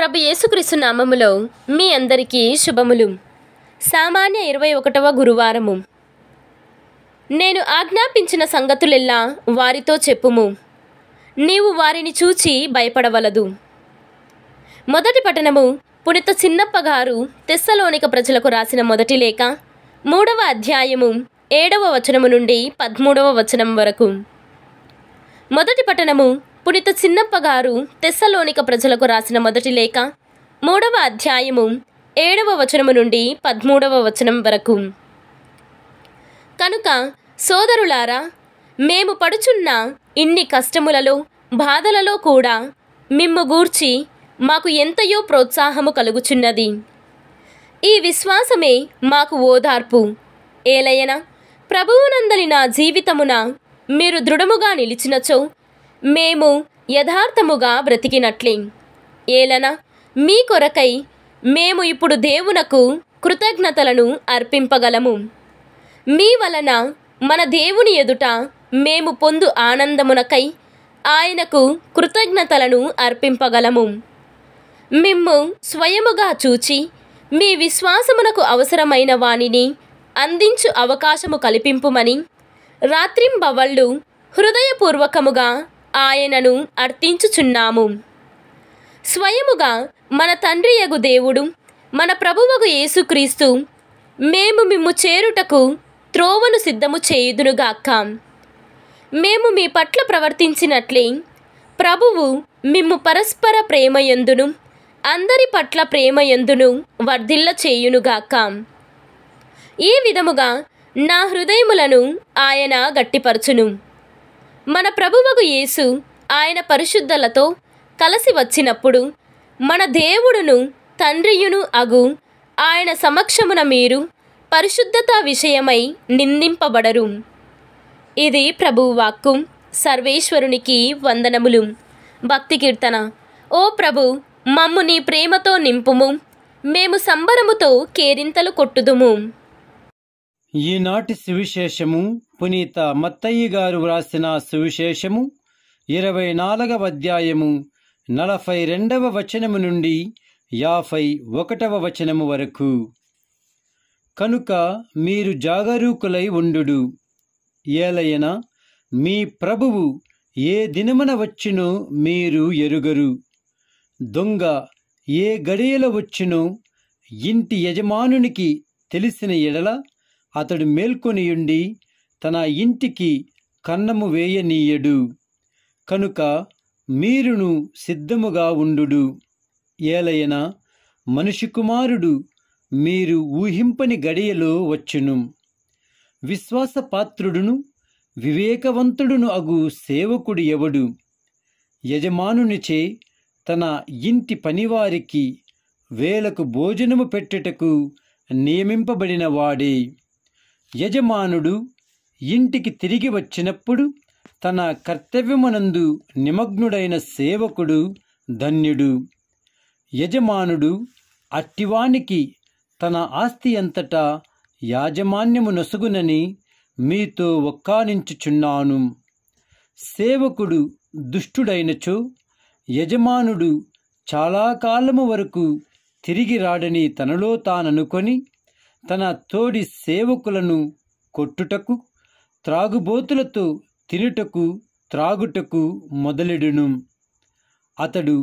ప్రభు యేసుక్రీస్తు నామములో మీ అందరికీ శుభములు. సామాన్య ఇరవై ఒకటవ గురువారము. నేను ఆజ్ఞాపించిన సంగతులెల్లా వారితో చెప్పుము. నీవు వారిని చూచి భయపడవలదు. మొదటి పట్టణము పునిత చిన్నప్ప గారు తెస్సలోనిక ప్రజలకు రాసిన మొదటి లేఖ మూడవ అధ్యాయము ఏడవ వచనము నుండి పదమూడవ వచనం వరకు. మొదటి పట్టణము పునిత చిన్నప్ప గారు తెస్సలోనిక ప్రజలకు రాసిన మొదటి లేఖ మూడవ అధ్యాయము ఏడవ వచనము నుండి పదమూడవ వచనం వరకు. కనుక సోదరులారా మేము పడుచున్న ఇన్ని కష్టములలో బాధలలో కూడా మిమ్ము గూర్చి మాకు ఎంతయో ప్రోత్సాహము కలుగుచున్నది. ఈ విశ్వాసమే మాకు ఓదార్పు. ఏలయన ప్రభువునందలి నా జీవితమున మీరు దృఢముగా నిలిచినచో మేము యథార్థముగా బ్రతికినట్లే. ఏలన మీ కొరకై మేము ఇప్పుడు దేవునకు కృతజ్ఞతలను అర్పింపగలము. మీ వలన మన దేవుని ఎదుట మేము పొందు ఆనందమునకై ఆయనకు కృతజ్ఞతలను అర్పింపగలము. మిమ్ము స్వయముగా చూచి మీ విశ్వాసమునకు అవసరమైన వానిని అందించు అవకాశము కల్పింపుమని రాత్రింబవళ్ళు హృదయపూర్వకముగా ఆయనను అర్థించుచున్నాము. స్వయముగా మన తండ్రి యగు దేవుడు మన ప్రభువగు యేసుక్రీస్తు మేము మిమ్ము చేరుటకు త్రోవను సిద్ధము చేయుదునుగాక మేము మీ పట్ల ప్రవర్తించినట్లే ప్రభువు మిమ్ము పరస్పర ప్రేమయందును అందరి పట్ల ప్రేమయందును వర్ధిల్ల చేయునుగాక ఈ విధముగా నా హృదయములను ఆయన గట్టిపరచును. మన ప్రభువగు యేసు ఆయన పరిశుద్ధలతో కలిసి వచ్చినప్పుడు మన దేవుడును తండ్రియును అగు ఆయన సమక్షమున మీరు పరిశుద్ధత విషయమై నిందింపబడరు. ఇది ప్రభువాక్కు సర్వేశ్వరునికి వందనములు. భక్తి కీర్తన. ఓ ప్రభు మమ్ము నీ ప్రేమతో నింపుము. మేము సంబరముతో కేరింతలు కొట్టుదుము. ఈనాటి సువిశేషము పునీత మత్తయ్య గారు వ్రాసిన సువిశేషము ఇరవై నాలుగవ అధ్యాయము నలభై రెండవ వచనము నుండి యాభై ఒకటవ వచనము వరకు. కనుక మీరు జాగరూకులై ఉండుడు. ఏలయన మీ ప్రభువు ఏ దినమున వచ్చినో మీరు ఎరుగరు. దొంగ ఏ గడియల వచ్చినో ఇంటి యజమానునికి తెలిసిన ఎడల అతడు మేల్కొనియుండి తన ఇంటికి కన్నము వేయనీయడు. కనుక మీరును సిద్ధముగా ఉండుడు. ఏలయన మనిషి కుమారుడు మీరు ఊహింపని గడియలో వచ్చును. విశ్వాసపాత్రుడును వివేకవంతుడును అగు సేవకుడు ఎవడు? యజమానునిచే తన ఇంటి పనివారికి వేలకు భోజనము పెట్టుటకు నియమింపబడిన వాడే. యజమానుడు ఇంటికి తిరిగి వచ్చినప్పుడు తన కర్తవ్యమునందు నిమగ్నుడైన సేవకుడు ధన్యుడు. యజమానుడు అట్టివానికి తన ఆస్తి అంతటా యాజమాన్యము నొసుగునని మీతో ఒక్కానించుచున్నాను. సేవకుడు దుష్టుడైనచో యజమానుడు చాలా కాలము వరకు తిరిగి రాడని తనలో తాననుకొని తన తోడి సేవకులను కొట్టుటకు త్రాగుబోతులతో తినుటకు త్రాగుటకు మొదలెడును. అతడు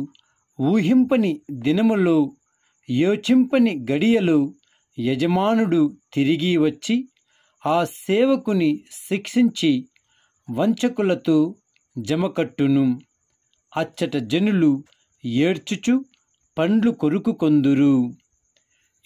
ఊహింపని దినములో యోచింపని గడియలో యజమానుడు తిరిగి వచ్చి ఆ సేవకుని శిక్షించి వంచకులతో జమకట్టును అచ్చట జనులు ఏడ్చుచు పండ్లు కొరుకు కొందురు.